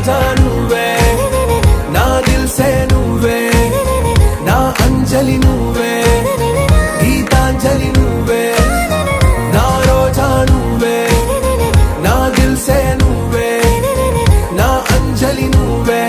రోజా నువ్వే నా దిల్సే నువ్వే నా అంజలి నువ్వే గీతాంజలి నువ్వే నా రోజా నువ్వే నా దిల్సే నువ్వే నా అంజలి నువ్వే.